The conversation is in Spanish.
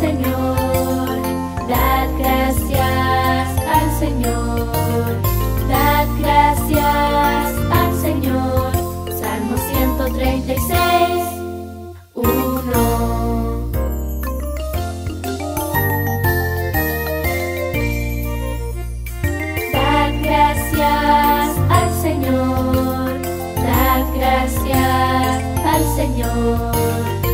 Señor, dad gracias al Señor, dad gracias al Señor. Salmo 136, 1: Dad gracias al Señor, dad gracias al Señor.